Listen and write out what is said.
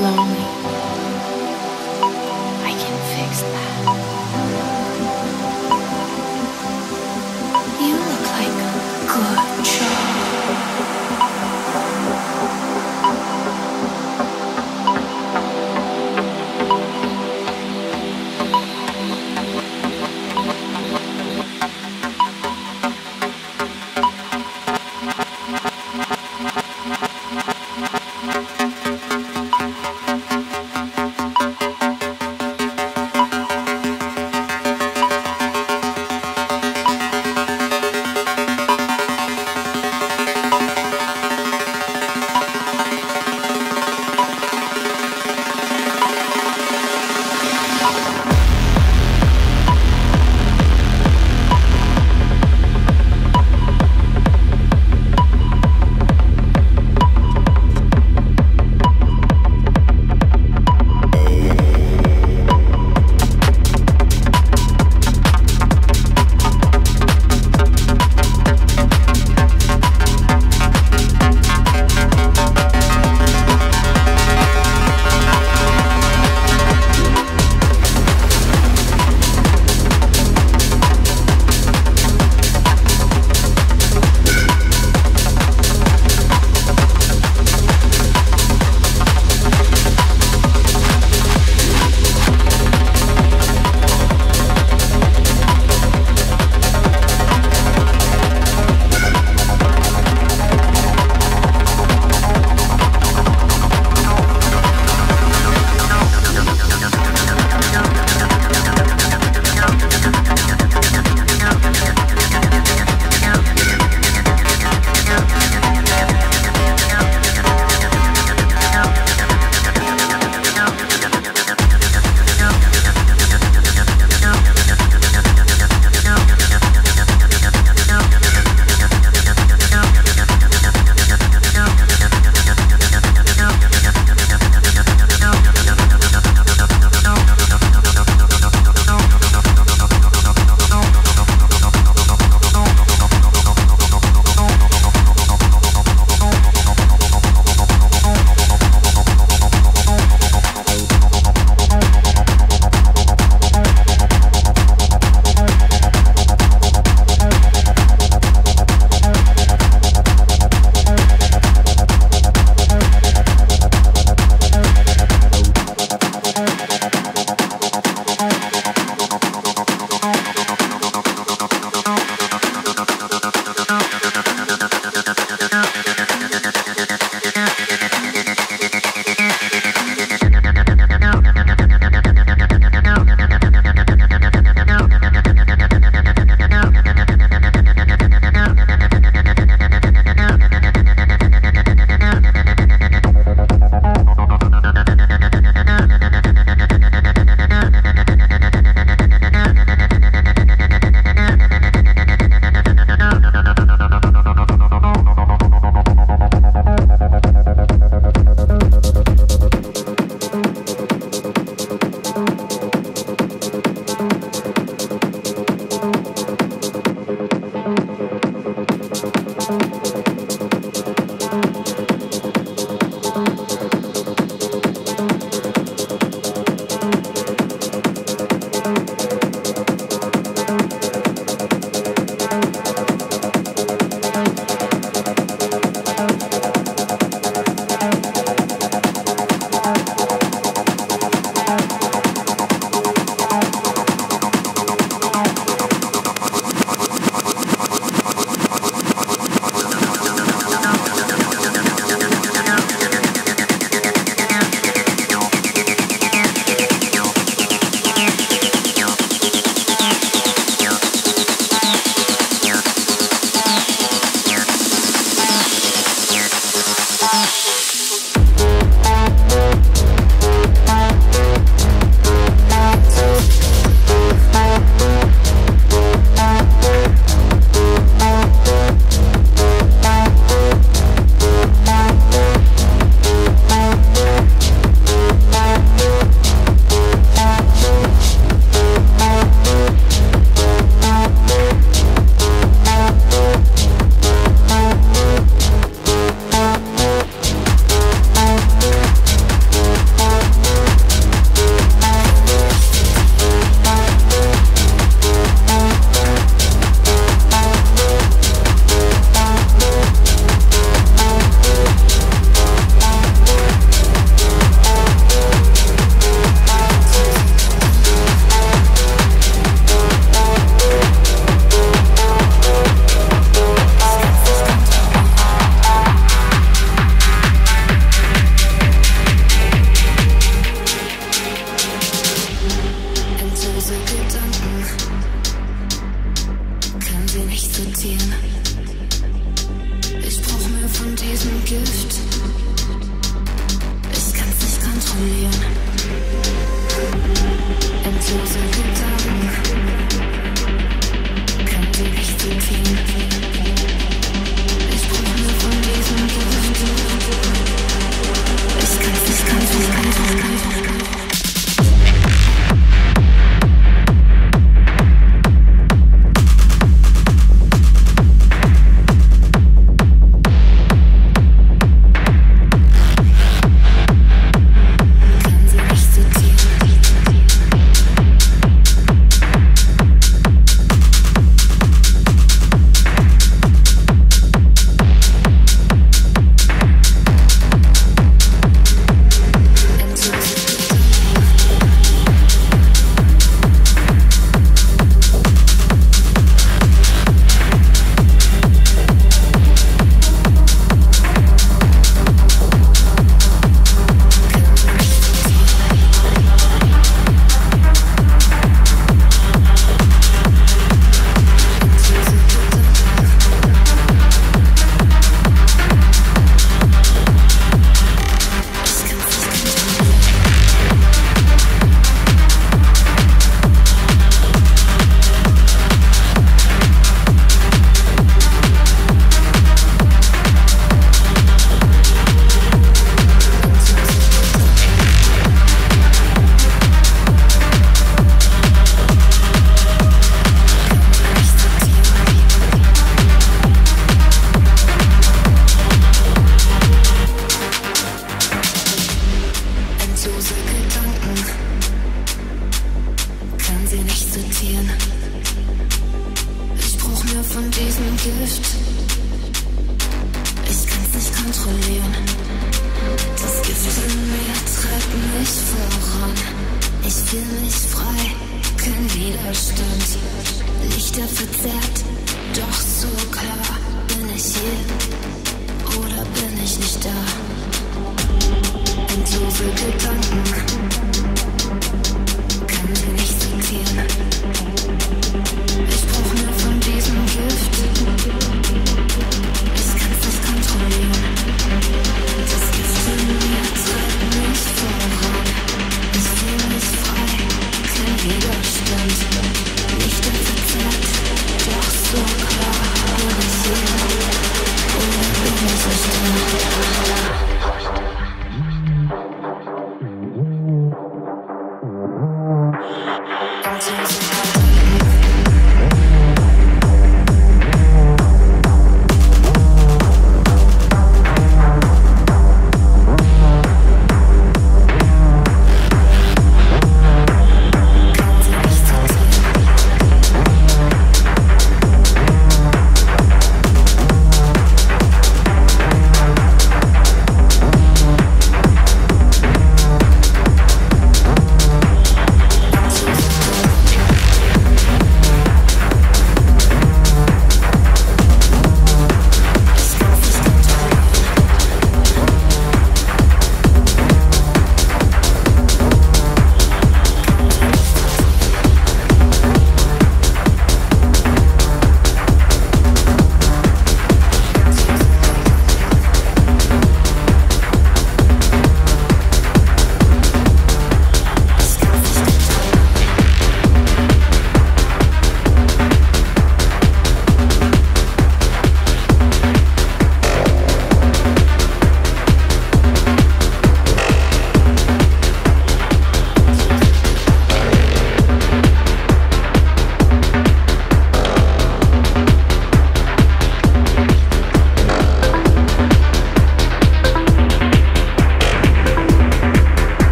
alone.